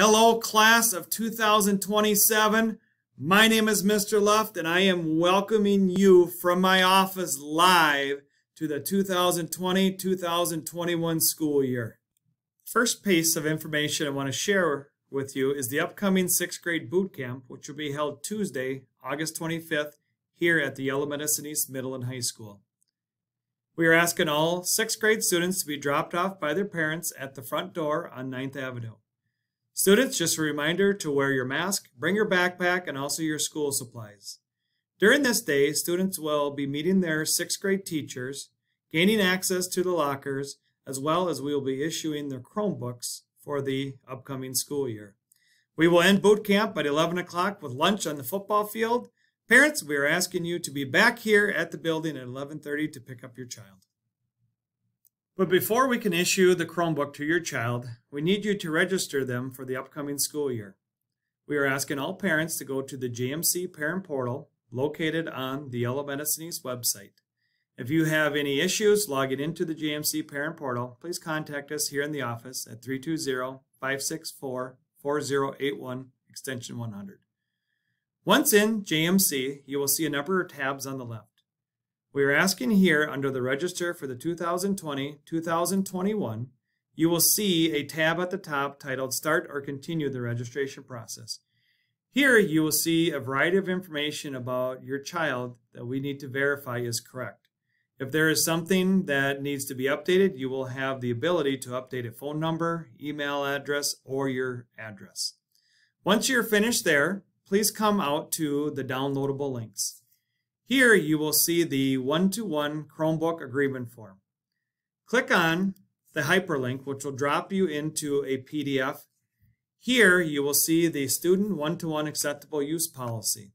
Hello, class of 2027. My name is Mr. Luft, and I am welcoming you from my office live to the 2020 2021 school year. First piece of information I want to share with you is the upcoming sixth grade boot camp, which will be held Tuesday, August 25th, here at the Yellow Medicine East Middle and High School. We are asking all sixth grade students to be dropped off by their parents at the front door on 9th Avenue. Students, just a reminder to wear your mask, bring your backpack, and also your school supplies. During this day, students will be meeting their sixth grade teachers, gaining access to the lockers, as well as we will be issuing their Chromebooks for the upcoming school year. We will end boot camp at 11 o'clock with lunch on the football field. Parents, we are asking you to be back here at the building at 11:30 to pick up your child. But before we can issue the Chromebook to your child, we need you to register them for the upcoming school year. We are asking all parents to go to the JMC Parent Portal located on the Yellow Medicine East website. If you have any issues logging into the JMC Parent Portal, please contact us here in the office at 320-564-4081, extension 100. Once in JMC, you will see a number of tabs on the left. We are asking here under the register for the 2020-2021, you will see a tab at the top titled Start or Continue the Registration Process. Here you will see a variety of information about your child that we need to verify is correct. If there is something that needs to be updated, you will have the ability to update a phone number, email address, or your address. Once you're finished there, please come out to the downloadable links. Here you will see the one-to-one -one Chromebook agreement form. Click on the hyperlink which will drop you into a PDF. Here you will see the student one-to-one -one acceptable use policy.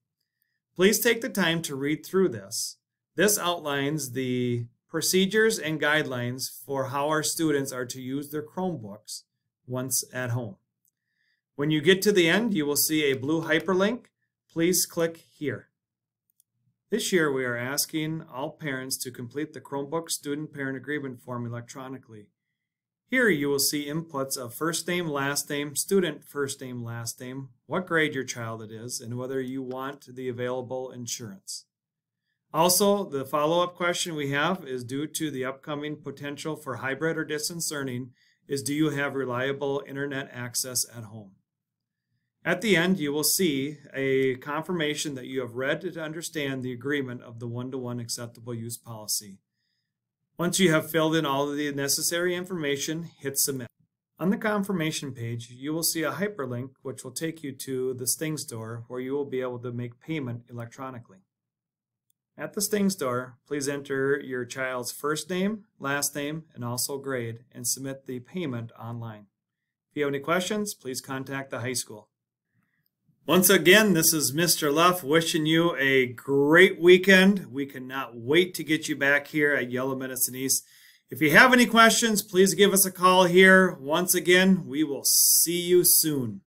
Please take the time to read through this. This outlines the procedures and guidelines for how our students are to use their Chromebooks once at home. When you get to the end, you will see a blue hyperlink. Please click here. This year, we are asking all parents to complete the Chromebook Student Parent Agreement form electronically. Here you will see inputs of first name, last name, student first name, last name, what grade your child it is, and whether you want the available insurance. Also, the follow-up question we have is due to the upcoming potential for hybrid or distance learning is do you have reliable internet access at home? At the end, you will see a confirmation that you have read to understand the agreement of the one-to-one -one acceptable use policy. Once you have filled in all of the necessary information, hit submit. On the confirmation page, you will see a hyperlink which will take you to the Sting store where you will be able to make payment electronically. At the Sting store, please enter your child's first name, last name, and also grade and submit the payment online. If you have any questions, please contact the high school. Once again, this is Mr. Luff wishing you a great weekend. We cannot wait to get you back here at Yellow Medicine East. If you have any questions, please give us a call here. Once again, we will see you soon.